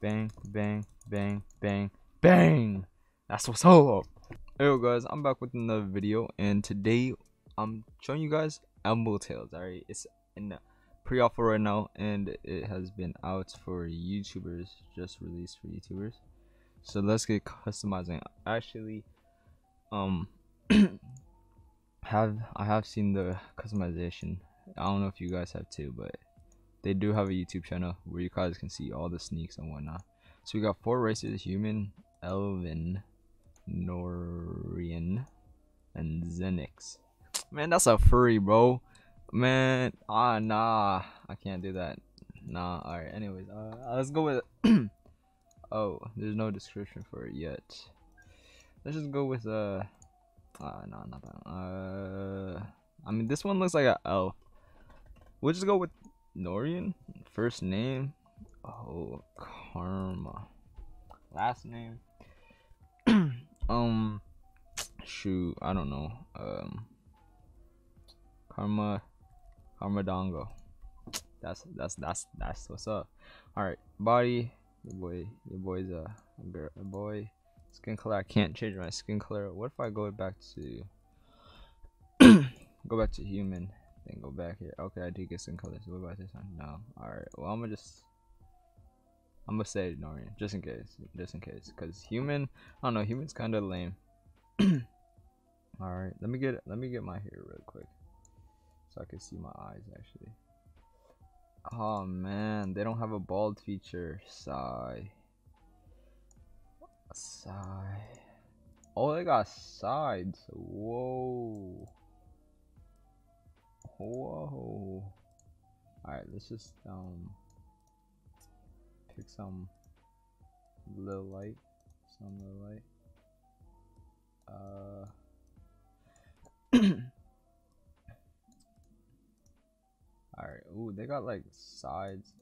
bang, bang, bang, bang, bang. That's what's up. Hey guys, I'm back with another video, and today I'm showing you guys Emblem Tales. Alright, it's in pre-alpha right now, and it has been out for YouTubers, just released for YouTubers. So let's get customizing. Actually, um, have I have seen the customization. I don't know if you guys have too, but they do have a YouTube channel where you guys can see all the sneaks and whatnot. So we got four races: human, elven, Norian, and Zenix. Man, that's a furry, bro. Man, ah, nah, I can't do that. Nah. All right. Anyways, uh, let's go with. oh, there's no description for it yet. Let's just go with uh. Uh, no, not that. Uh, I mean, this one looks like an elf. We'll just go with Norian. First name. Oh, Karma. Last name. um, shoot, I don't know. Um, Karma, Karma Dongo. That's that's that's that's what's up. All right, body. Your boy, your boy's a, a girl, a boy. Skin color. I can't change my skin color. What if I go back to go back to human? Then go back here. Okay, I do get some colors. What about this one? No. All right. Well, I'm gonna just I'm gonna say Norian just in case, just in case, cause human. I don't know. Human's kind of lame. All right. Let me get let me get my hair real quick, so I can see my eyes actually. Oh man, they don't have a bald feature. Sigh. Sigh. Oh, they got sides. Whoa. Whoa. Alright, let's just um pick some little light. Some little light. Uh Alright, ooh, they got like sides.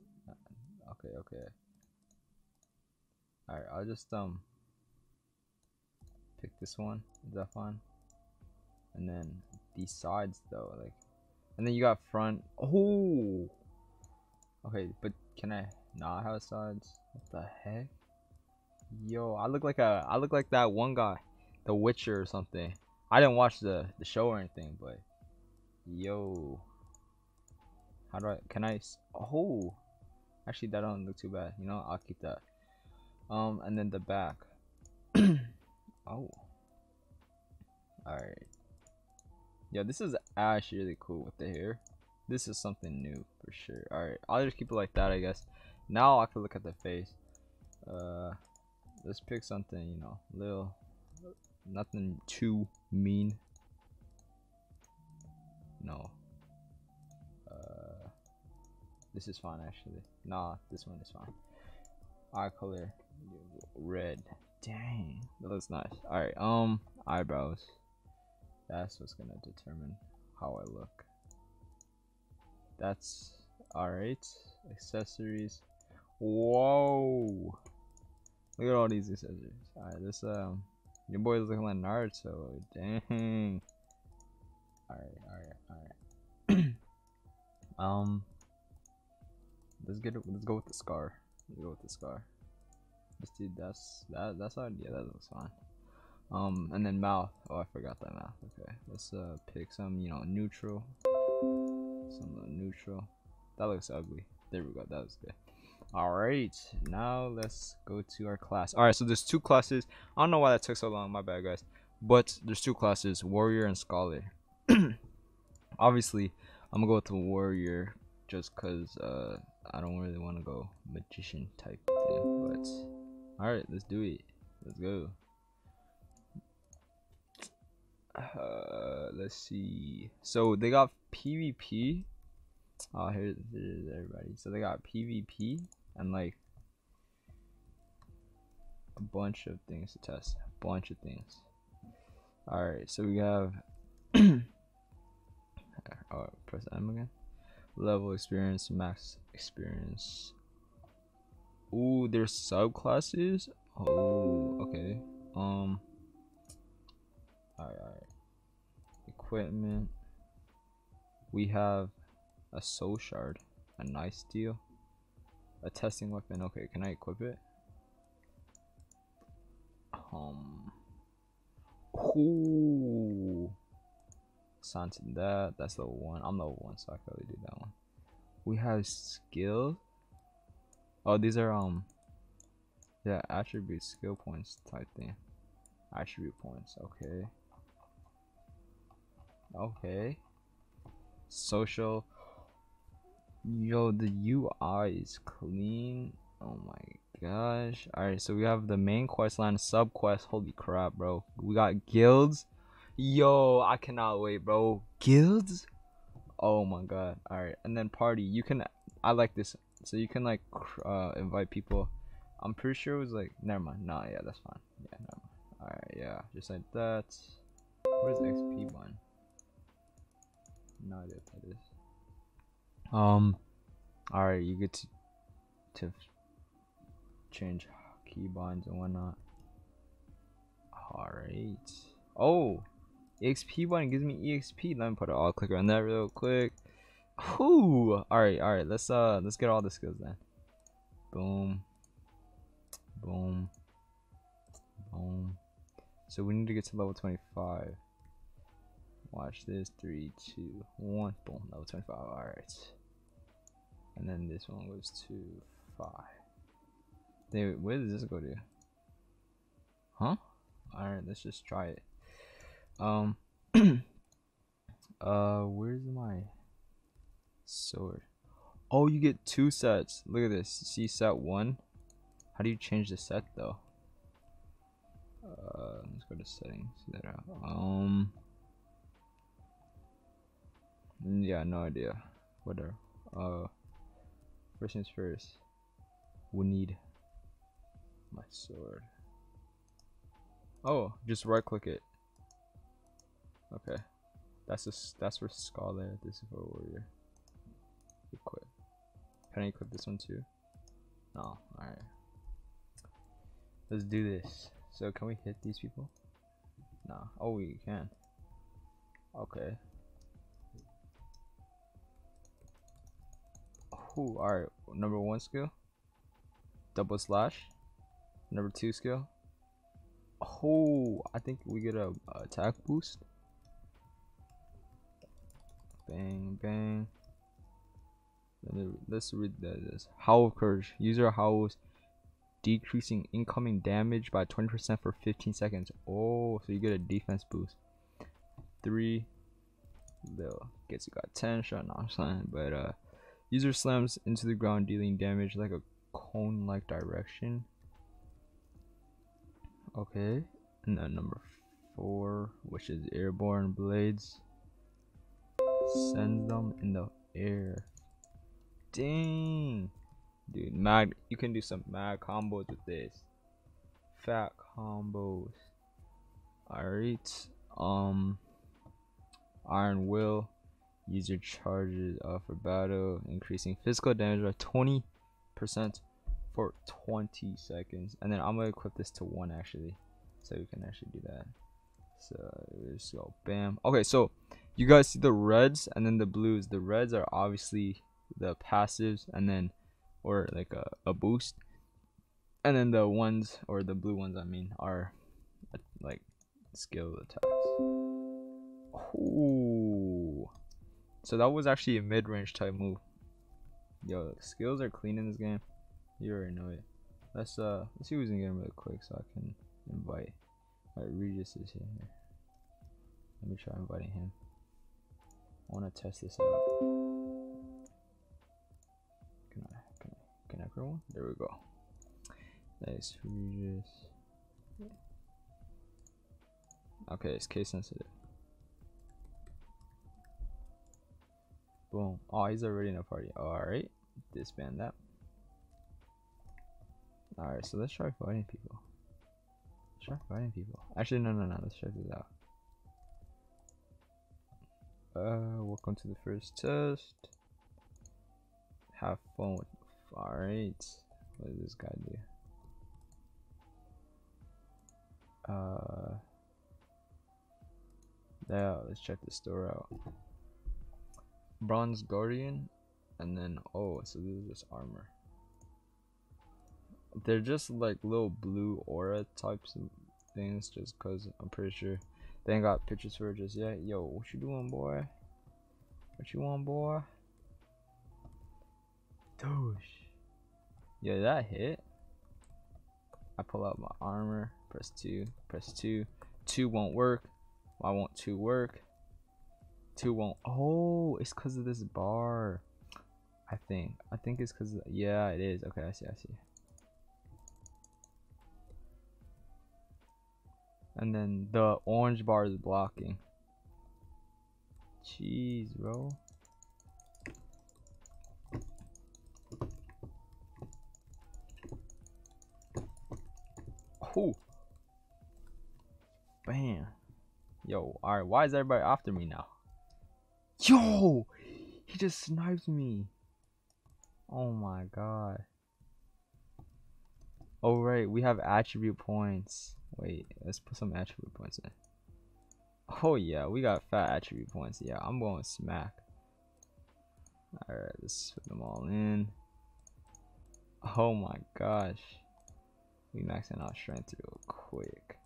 Okay, okay. Alright, I'll just um pick this one. Is that fine? And then these sides though, like and then you got front. Oh Okay, but can I not have sides? What the heck? Yo, I look like a I look like that one guy, the Witcher or something. I didn't watch the the show or anything, but yo, how do I? Can I? Oh, actually, that don't look too bad. You know, I'll keep that. Um, and then the back. oh, all right. Yeah, this is actually really cool with the hair. This is something new for sure. All right, I'll just keep it like that, I guess. Now I can look at the face. Uh, let's pick something, you know, little, nothing too mean. No, Uh, this is fine actually. Nah, this one is fine. Eye color red. Dang, that looks nice. All right, um, eyebrows. That's what's gonna determine how I look. That's all right. Accessories. Whoa! Look at all these accessories. All right, this um, your boy's looking like Naruto. Dang. All right, all right, all right. um. Let's get. Let's go with the scar. Let's go with the scar. Let's do that's that. That's our yeah. That looks fine. Um, and then mouth. Oh, I forgot that mouth. Okay, let's uh pick some you know neutral. Some neutral. That looks ugly. There we go. That was good. All right, now let's go to our class. All right, so there's two classes. I don't know why that took so long. My bad, guys. But there's two classes: warrior and scholar. Obviously, I'm gonna go with the warrior just cause uh I don't really want to go magician type thing, but all right, let's do it. Let's go. Uh, let's see. So they got PvP. Oh, here's, here's everybody. So they got PvP and like a bunch of things to test. A bunch of things. All right, so we have. oh, press M again level experience max experience Ooh, there's subclasses oh okay um all right, all right equipment we have a soul shard a nice deal A testing weapon. Okay, can I equip it? Um. Ooh. Something that. That's the one. I'm the one, so I can really do that one. We have skill. Oh, these are um. Yeah, attribute skill points type thing. Attribute points. Okay. Okay. Social. Yo, the UI is clean. Oh my gosh. Alright, so we have the main quest line, sub quest. Holy crap, bro. We got guilds. Yo, I cannot wait, bro. Guilds? Oh my god. Alright, and then party. You can. I like this. So you can like uh, invite people. I'm pretty sure it was like. Never mind. Nah, yeah, that's fine. Yeah, never mind. Alright, yeah. Just like that. Where's XP one? No idea what that is. Um, alright, you get to, to change keybinds and whatnot. Alright. Oh, EXP button gives me EXP. Let me put an all clicker on that real quick. Whoo! Alright, alright, let's uh let's get all the skills then. Boom. Boom. Boom. So we need to get to level 25. Watch this. Three, two, one. Boom. Level 25. Alright. And then this one goes to 5. Dude, where does this go to? Huh? Alright, let's just try it. Um. uh, where's my sword? Oh, you get two sets. Look at this. See set one? How do you change the set though? Uh, let's go to settings. See that out. Um. Yeah, no idea. Whatever. Uh, first things first. We need my sword. Oh, just right click it. Okay. That's just that's for scholar. This is for warrior. Equip. Can I equip this one too? No. Alright. Let's do this. So can we hit these people? No. Oh we can. Okay. Ooh, alright. Number one skill. Double slash. Number two skill. Oh, I think we get a, a attack boost. Bang, bang. Let's read this. Howl of Courage. User howls, decreasing incoming damage by 20% for 15 seconds. Oh, so you get a defense boost. Three. Little gets you got 10 shot, not saying, but uh, user slams into the ground, dealing damage like a cone-like direction. Okay, and then number four, which is airborne blades sends them in the air. Dang. Dude, mad you can do some mad combos with this. Fat combos. Alright. Um Iron Will. User charges uh, for battle, increasing physical damage by 20% for 20 seconds. And then I'm gonna equip this to one actually. So we can actually do that. So let's go. Bam. Okay, so you guys see the reds and then the blues. The reds are obviously the passives and then or like a, a boost. And then the ones or the blue ones I mean are like skill attacks. Ooh. So that was actually a mid-range type move. Yo, skills are clean in this game. You already know it. Let's uh let's see who's in the game real quick so I can invite. Alright, Regis is here. Let me try inviting him. I want to test this out. Can I, can I, can I grow? There we go. Nice, Regis. Okay, it's case sensitive. Boom. Oh, he's already in a party. Alright. Disband that. Alright, so let's try fighting people. Let's try fighting people. Actually, no, no, no. Let's check this out. Uh, welcome to the first test. Have fun with. Alright. What does this guy do? Uh. Yeah, let's check the store out. Bronze Guardian, and then oh, so this is just armor. they're just like little blue aura types of things just because I'm pretty sure they ain't got pictures for just yet. Yo, what you doing, boy? What you want, boy? Douche. Yeah, that hit. I pull out my armor, press 2, press 2. 2 won't work. Why won't 2 work? 2 won't. Oh, it's because of this bar. I think. I think it's because, yeah, it is. Okay, I see, I see. And then the orange bar is blocking. Jeez, bro. Oh. Bam. Yo, alright, why is everybody after me now? Yo! He just sniped me. Oh my god. Oh right, we have attribute points. Wait, let's put some attribute points in. Oh yeah, we got fat attribute points. Yeah, I'm going smack. Alright, let's put them all in. Oh my gosh. We maxing out strength real quick.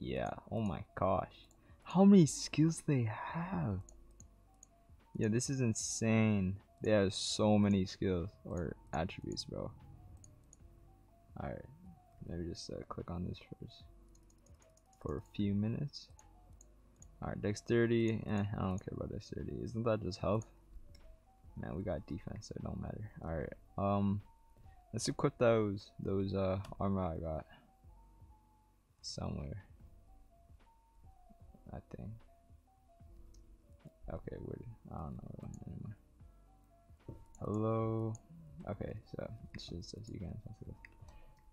Yeah, oh my gosh. How many skills they have? Yeah, this is insane. They have so many skills or attributes, bro. Alright, maybe just uh, click on this first for a few minutes. Alright, dexterity. Eh, I don't care about dexterity. Isn't that just health? Man, we got defense, so it don't matter. Alright, um, let's equip those, those, uh, armor I got somewhere. I think. Okay, where? I don't know anymore. Hello. Okay, so it's just as you can.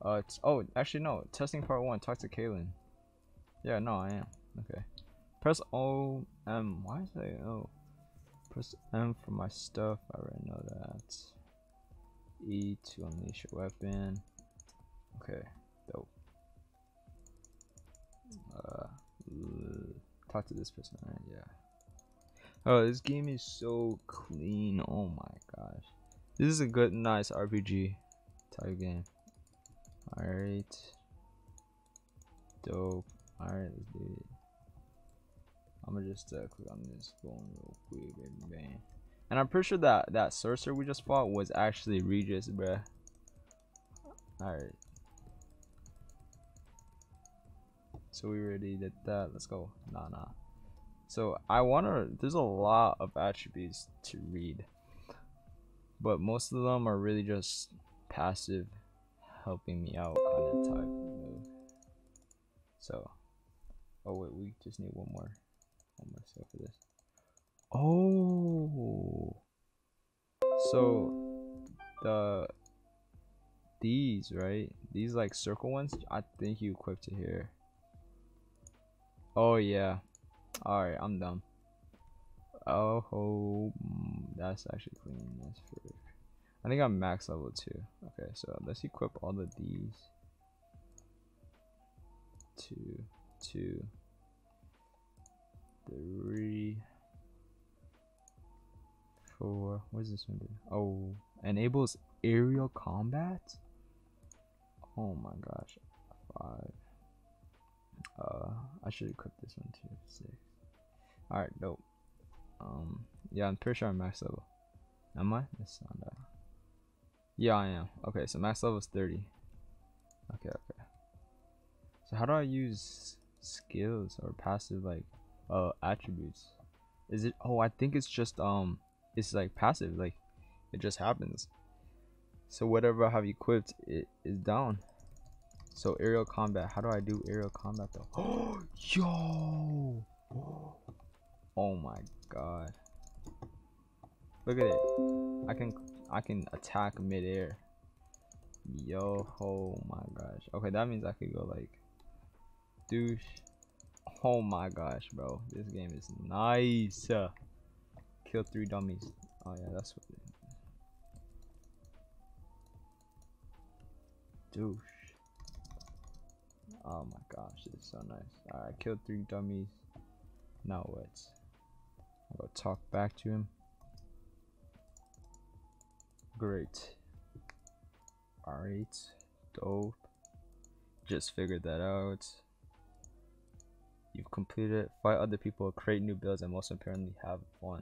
Uh, oh, actually no. Testing part one. Talk to Kaylin. Yeah, no, I am. Okay. Press O M. Why is it O? Press M for my stuff. I already know that. E to unleash your weapon. Okay, dope. Uh, talk to this person, right? Yeah. Oh, this game is so clean. Oh my gosh. This is a good, nice RPG type game. Alright. Dope. Alright, let's do it. I'm gonna just uh, click on this phone real quick, baby bang. And I'm pretty sure that that sorcerer we just fought was actually Regis, bruh. Alright. So we already did that. Let's go. Nah, nah. So I wanna. There's a lot of attributes to read, but most of them are really just passive, helping me out kind of type move. So, oh wait, we just need one more, one more skill for this. Oh, so the these right? These like circle ones. I think you equipped it here. Oh yeah. Alright, I'm done. Oh, mm, that's actually clean. That's for. I think I'm max level two. Okay, so let's equip all of these. Two, two, three, four. What does this one do? Oh, enables aerial combat. Oh my gosh, five. Uh, I should equip this one too. Six. Alright, dope. Um, yeah, I'm pretty sure I'm max level. Am I? It's not that. Yeah, I am. Okay, so max level is 30. Okay, okay. So how do I use skills or passive like uh attributes? Is it? Oh, I think it's just um, it's like passive. Like it just happens. So whatever I have equipped, it is down. So aerial combat. How do I do aerial combat though? Oh, yo! Oh my god. Look at it. I can I can attack midair. Yo, oh my gosh. Okay, that means I could go like douche. Oh my gosh, bro. This game is nice. Kill three dummies. Oh yeah, that's what it is. Douche. Oh my gosh, it's so nice. Alright, killed three dummies. Now what? I'll talk back to him. Great. Alright. Dope. Just figured that out. You've completed. Fight other people, create new builds, and most apparently have fun.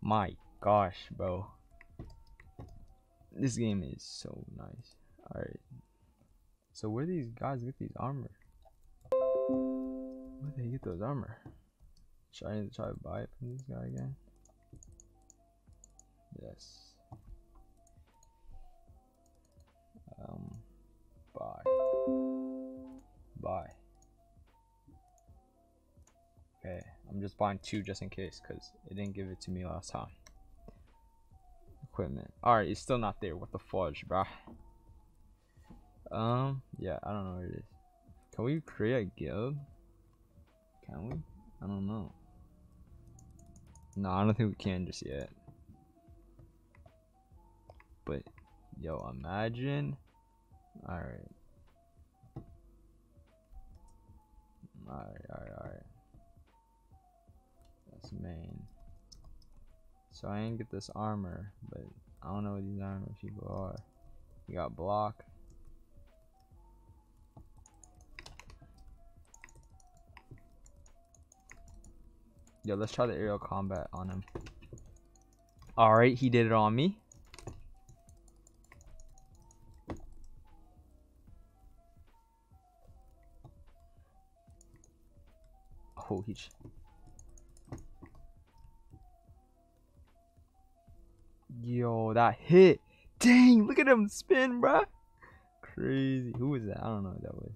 My gosh, bro. This game is so nice. Alright. So where these guys get these armor? Where they get those armor? Should I try to buy it from this guy again? Yes. Um, buy. Buy. Okay, I'm just buying two just in case because it didn't give it to me last time. Equipment. Alright, it's still not there. What the fudge, bruh? Um, yeah, I don't know where it is. Can we create a guild? Can we? I don't know. No, I don't think we can just yet. But, yo, imagine. Alright. Alright, alright, alright. That's main. So I ain't get this armor, but I don't know what these armor people are. You got block. Yo, let's try the aerial combat on him. Alright, he did it on me. Oh, he. Yo, that hit. Dang, look at him spin, bruh. Crazy. Who was that? I don't know what that was.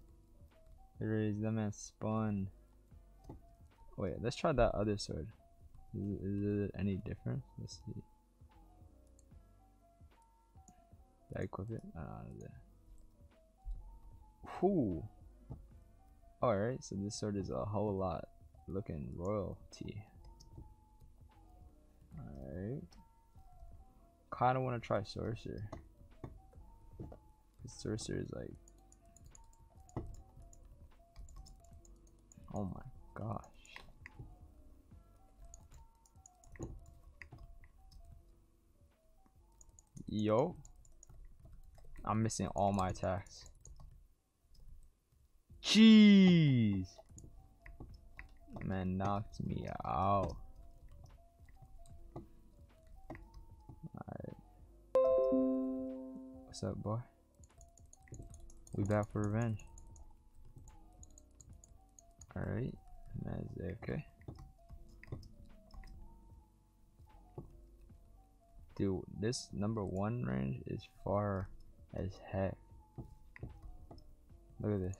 Crazy. That man spun. Oh, Wait, let's try that other sword. Is, is it any different? Let's see. Did I equip it? Don't know. Whoo. Alright, so this sword is a whole lot looking royalty. Alright. Kinda wanna try sorcerer. Cause sorcerer is like Oh my gosh. Yo. I'm missing all my attacks. Jeez. Man knocked me out. Alright. What's up, boy? We back for revenge. Alright. Man's AFK. Dude, this number one range is far as heck. Look at this.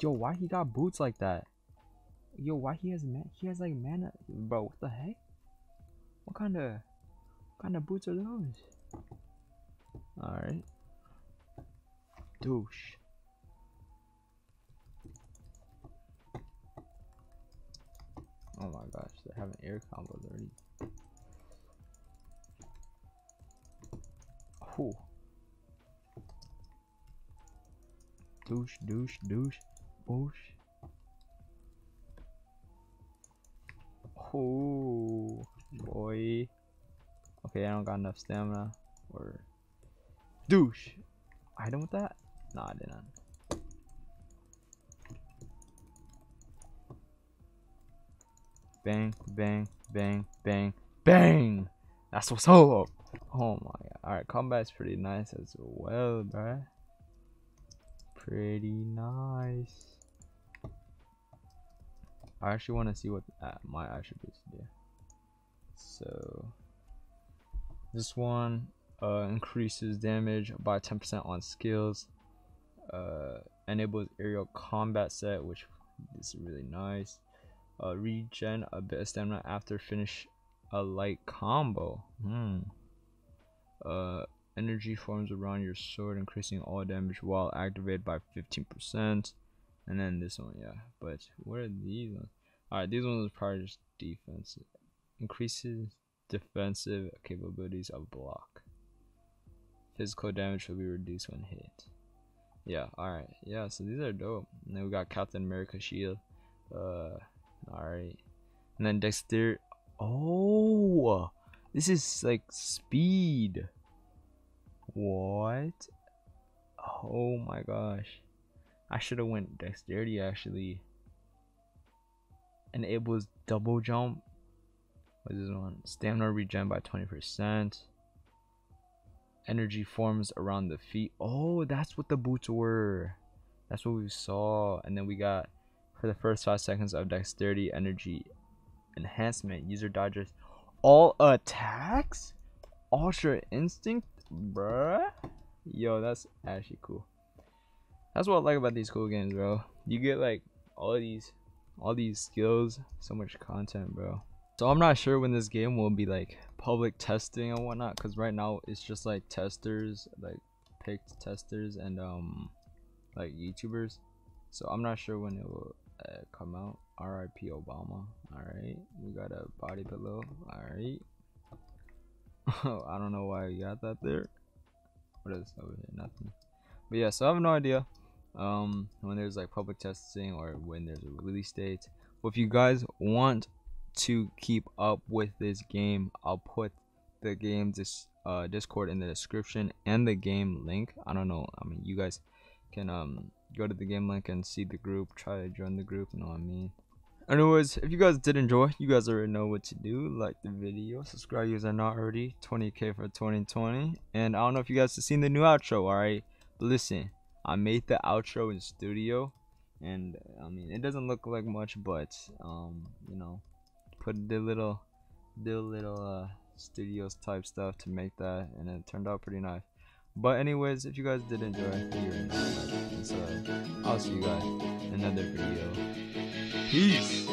Yo, why he got boots like that? Yo, why he has man? He has like mana, bro. What the heck? What kind of, what kind of boots are those? All right, douche. Oh my gosh, they're having air combos already. Oh. Douche, douche, douche, boosh. Oh, boy. Okay, I don't got enough stamina. Or douche. Item with that? Nah, I didn't. Bang, bang, bang, bang, bang. That's what's up. Oh my god. Alright, combat's pretty nice as well, bruh. Pretty nice. I actually want to see what uh, my attributes do. So, this one uh, increases damage by 10% on skills. Uh, enables aerial combat set, which is really nice uh, regen a bit of stamina after finish a light combo. Hmm. Uh, energy forms around your sword, increasing all damage while activated by 15%. And then this one, yeah. But what are these ones? Alright, these ones are probably just defensive. Increases defensive capabilities of block. Physical damage will be reduced when hit. Yeah, alright. Yeah, so these are dope. And then we got Captain America shield. Uh Alright. And then Dexter. Oh! This is like speed. What? Oh my gosh. I should have went dexterity actually. And it was double jump. What's this one? Stamina regen by 20%. Energy forms around the feet. Oh, that's what the boots were. That's what we saw. And then we got for the first five seconds of dexterity energy enhancement. User dodges all attacks. Ultra instinct, bruh. Yo, that's actually cool. That's what I like about these cool games, bro. You get like all these, all these skills, so much content, bro. So I'm not sure when this game will be like public testing and whatnot, cause right now it's just like testers, like picked testers and um, like YouTubers. So I'm not sure when it will come out. R.I.P. Obama. All right, we got a body below. All right. I don't know why you got that there. What is over here? Nothing. But yeah, so I have no idea um when there's like public testing or when there's a release date. But if you guys want to keep up with this game, I'll put the game uh, Discord in the description and the game link. I don't know. I mean, you guys can um go to the game link and see the group. Try to join the group. You know what I mean? Anyways, if you guys did enjoy, you guys already know what to do. Like the video, subscribe you guys are not already. 20k for 2020. And I don't know if you guys have seen the new outro, alright? But listen, I made the outro in studio. And I mean it doesn't look like much, but um, you know, put the little the little uh studios type stuff to make that and it turned out pretty nice. But anyways, if you guys did enjoy, you so I'll see you guys in another video. Peace.